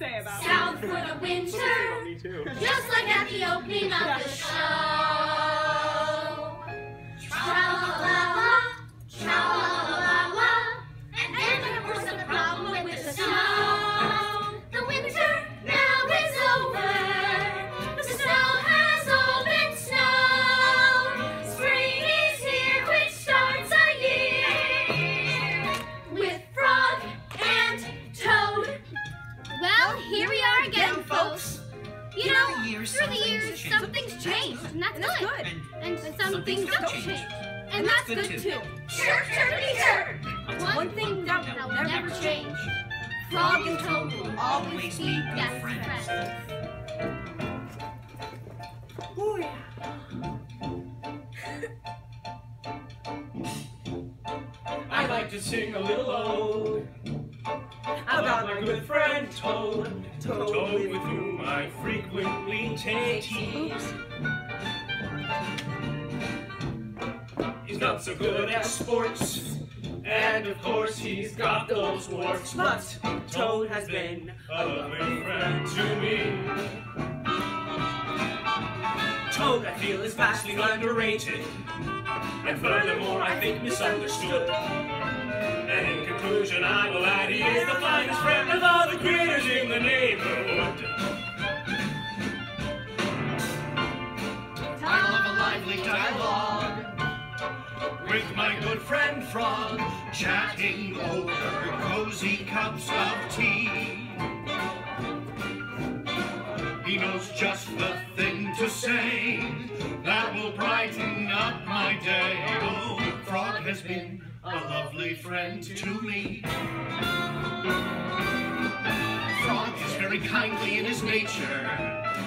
say about South for the winter, too. just like at the opening of You know, Through the years, through the some years, things some things change, and that's good. good. And some things don't change, and that's good too. Chirp, chirpity chirp. One thing that will never change. Frog and Toad will always be best friends. Oh, yeah. I like to sing a little ode about my good friend Toad. Toad with whom I frequently take tea. He's not so good at sports. And of course he's got those warts, but Toad has been a lovely friend to me. Toad, I feel, is vastly underrated, and furthermore, I think misunderstood. And I will he is the finest friend of all the critters in the neighborhood. A lively dialogue with my good friend Frog, chatting over cozy cups of tea. He knows just the thing to say that will brighten up my day. Has been a lovely friend to me. Frog is very kindly in his nature,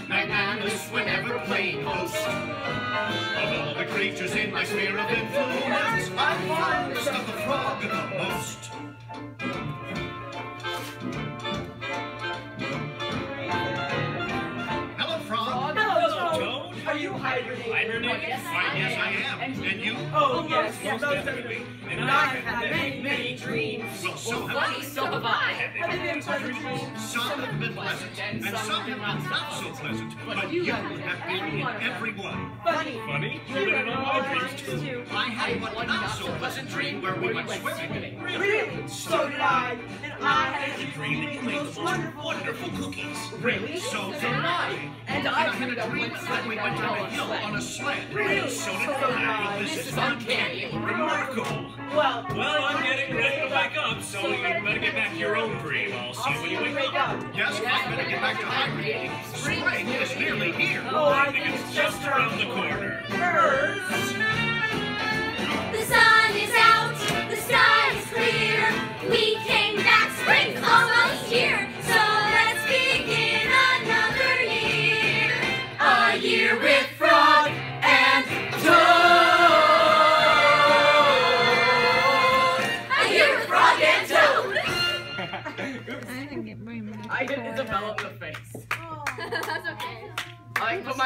magnanimous whenever playing host. Of all the creatures in my sphere of influence, I'm fondest of the frog the most. Are you hibernating? Hibernating? Why, yes, I am. And you? Oh, yes, Most those definitely. And I've had many, many dreams. Well, so have I. so have I. Have they been pleasant dreams? Some have been pleasant, and some have been not so pleasant. But you have been in every one. Funny. Funny? You You have didn't know all my dreams too. I had one not so pleasant dream where we went swimming. Really? So did I. And I had a dream that you made the most wonderful. wonderful cookies. Really? So did I. I. And And I I had a dream that we went down a hill on a sled. Really? So did I. This is uncanny. Remarkable. Well, Well, I'm getting ready to wake up, so you better get back to your own dream. I'll see you when you wake up. Yes, I better get back to hibernating. Spring is nearly here. oh, I I think it's just around the corner. Birds. I hit Isabella in the face. Oh, That's okay. I put my